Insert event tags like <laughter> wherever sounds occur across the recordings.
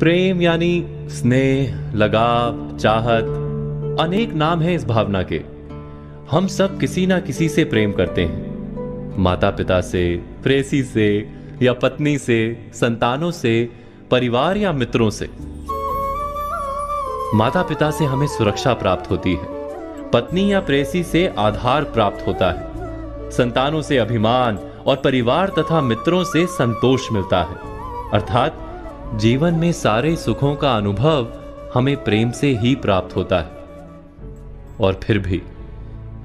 प्रेम यानी स्नेह, लगाव, चाहत, अनेक नाम है इस भावना के। हम सब किसी ना किसी से प्रेम करते हैं। माता पिता से, प्रेसी से, या पत्नी से, संतानों से, परिवार या मित्रों से। माता पिता से हमें सुरक्षा प्राप्त होती है। पत्नी या प्रेसी से आधार प्राप्त होता है। संतानों से अभिमान और परिवार तथा मित्रों से संतोष मिलता है। अर्थात जीवन में सारे सुखों का अनुभव हमें प्रेम से ही प्राप्त होता है। और फिर भी,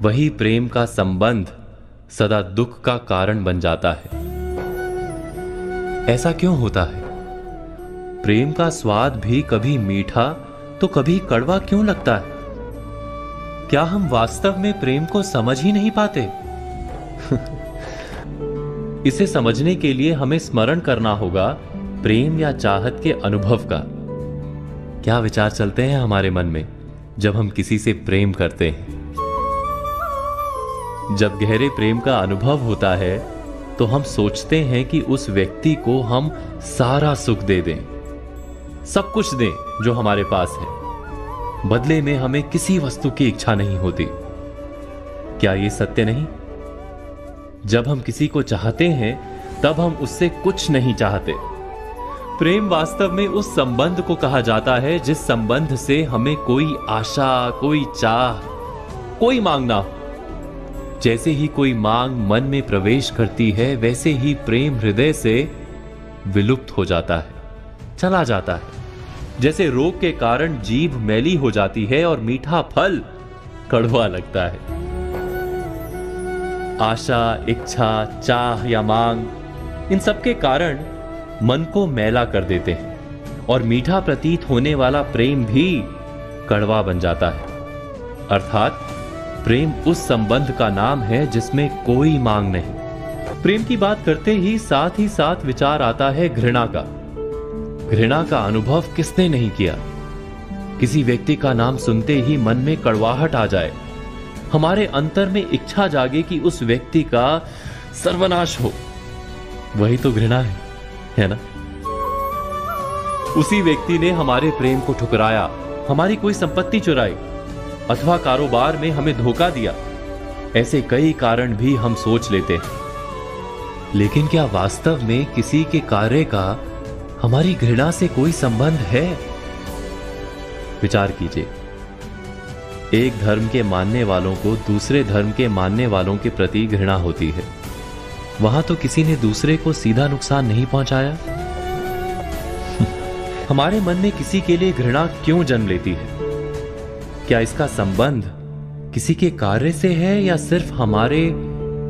वही प्रेम का संबंध सदा दुख का कारण बन जाता है। ऐसा क्यों होता है? प्रेम का स्वाद भी कभी मीठा तो कभी कड़वा क्यों लगता है? क्या हम वास्तव में प्रेम को समझ ही नहीं पाते? <laughs> इसे समझने के लिए हमें स्मरण करना होगा प्रेम या चाहत के अनुभव का? क्या विचार चलते हैं हमारे मन में, जब हम किसी से प्रेम करते हैं? जब गहरे प्रेम का अनुभव होता है तो हम सोचते हैं कि उस व्यक्ति को हम सारा सुख दे दें। सब कुछ दें जो हमारे पास है। बदले में हमें किसी वस्तु की इच्छा नहीं होती। क्या यह सत्य नहीं? जब हम किसी को चाहते हैं, तब हम उससे कुछ नहीं चाहते। प्रेम वास्तव में उस संबंध को कहा जाता है, जिस संबंध से हमें कोई आशा, कोई चाह, कोई मांग ना हो। जैसे ही कोई मांग मन में प्रवेश करती है, वैसे ही प्रेम हृदय से विलुप्त हो जाता है, चला जाता है। जैसे रोग के कारण जीभ मैली हो जाती है और मीठा फल कड़वा लगता है। आशा, इच्छा, चाह या मांग, इन सब के कारण मन को मैला कर देते हैं और मीठा प्रतीत होने वाला प्रेम भी कड़वा बन जाता है। अर्थात, प्रेम उस संबंध का नाम है जिसमें कोई मांग नहीं। प्रेम की बात करते ही साथ ही साथ विचार आता है घृणा का। घृणा का अनुभव किसने नहीं किया? किसी व्यक्ति का नाम सुनते ही मन में कड़वाहट आ जाए। हमारे अंतर में इच्छा जागे कि उस व्यक्ति का सर्वनाश हो। वही तो घृणा है। है ना? उसी व्यक्ति ने हमारे प्रेम को ठुकराया, हमारी कोई संपत्ति चुराई, अथवा कारोबार में हमें धोखा दिया। ऐसे कई कारण भी हम सोच लेते हैं। लेकिन क्या वास्तव में किसी के कार्य का हमारी घृणा से कोई संबंध है? विचार कीजिए। एक धर्म के मानने वालों को दूसरे धर्म के मानने वालों के प्रति घृणा होती है। वहाँ तो किसी ने दूसरे को सीधा नुकसान नहीं पहुँचाया। <laughs> हमारे मन में किसी के लिए घृणा क्यों जन्म लेती है? क्या इसका संबंध किसी के कार्य से है या सिर्फ़ हमारे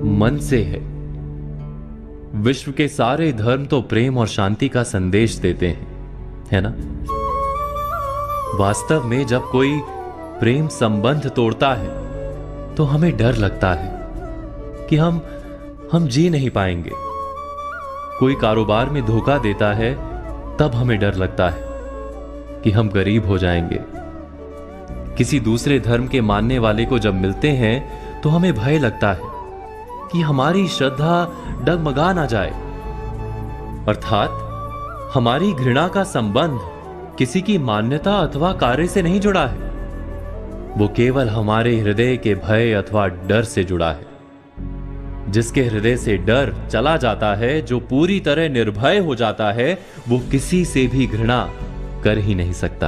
मन से है? विश्व के सारे धर्म तो प्रेम और शांति का संदेश देते हैं, है ना? वास्तव में जब कोई प्रेम संबंध तोड़ता है तो हमें डर लगता है कि हम हम जी नहीं पाएँगे। कोई कारोबार में धोखा देता है, तब हमें डर लगता है कि हम गरीब हो जाएँगे। किसी दूसरे धर्म के मानने वाले को जब मिलते हैं तो हमें भय लगता है कि हमारी श्रद्धा डगमगा ना जाए। अर्थात, हमारी घृणा का संबंध किसी की मान्यता अथवा कार्य से नहीं जुड़ा है। वो केवल हमारे हृदय के भय अथवा डर से जुड़ा है। जिसके हृदय से डर चला जाता है, जो पूरी तरह निर्भय हो जाता है, वो किसी से भी घृणा कर ही नहीं सकता।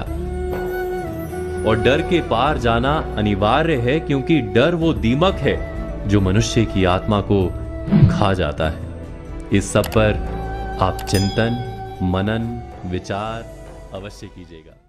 और डर के पार जाना अनिवार्य है, क्योंकि डर वो दीमक है, जो मनुष्य की आत्मा को खा जाता है। इस सब पर आप चिंतन, मनन, विचार अवश्य कीजिएगा।